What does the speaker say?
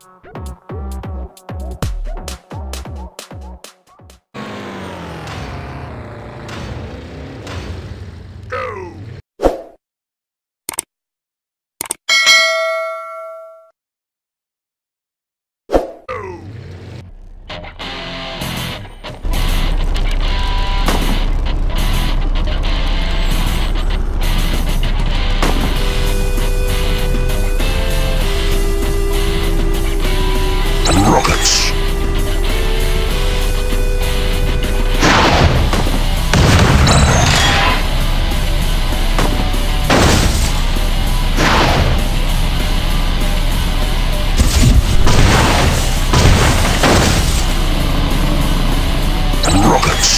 Bye. rockets.